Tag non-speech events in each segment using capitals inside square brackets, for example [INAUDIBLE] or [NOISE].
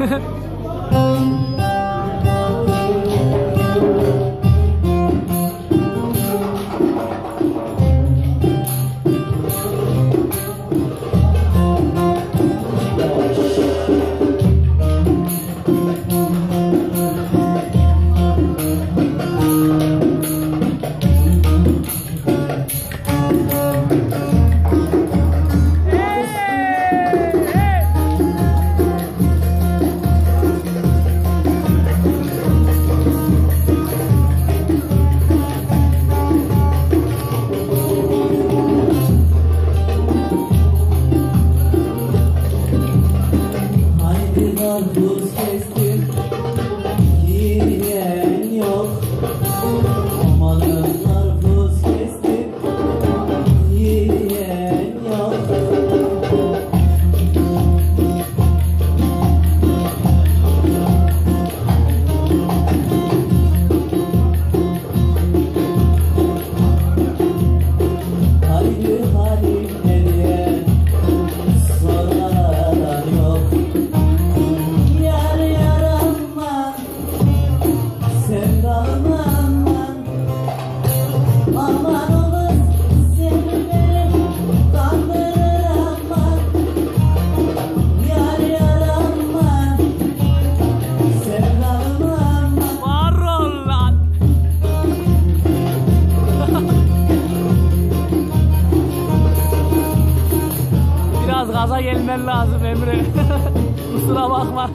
Haydi all. Gelmen lazım Emre. [LAUGHS] Kusura bakma.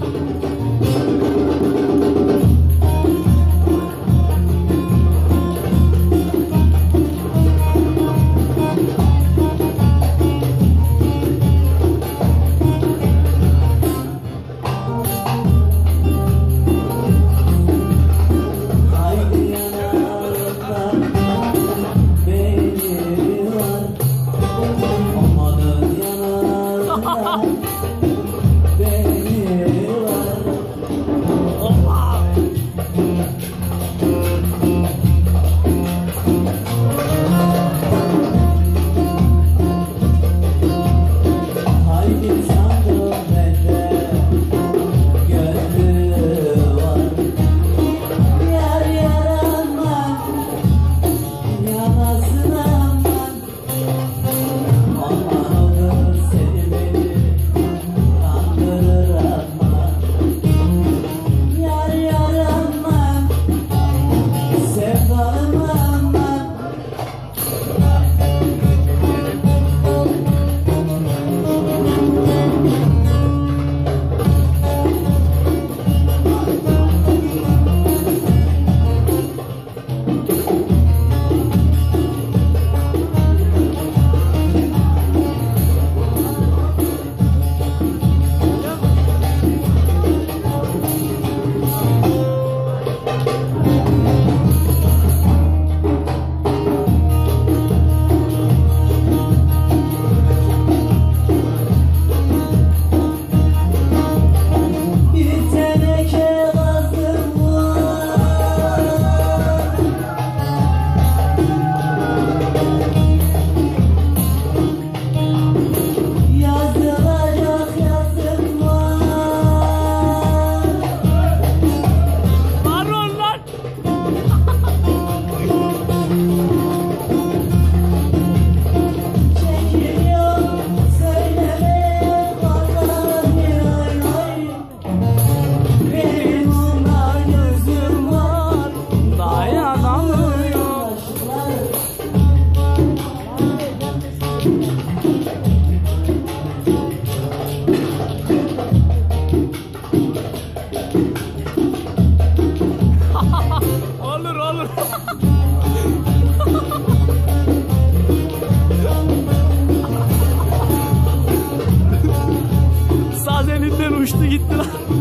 对。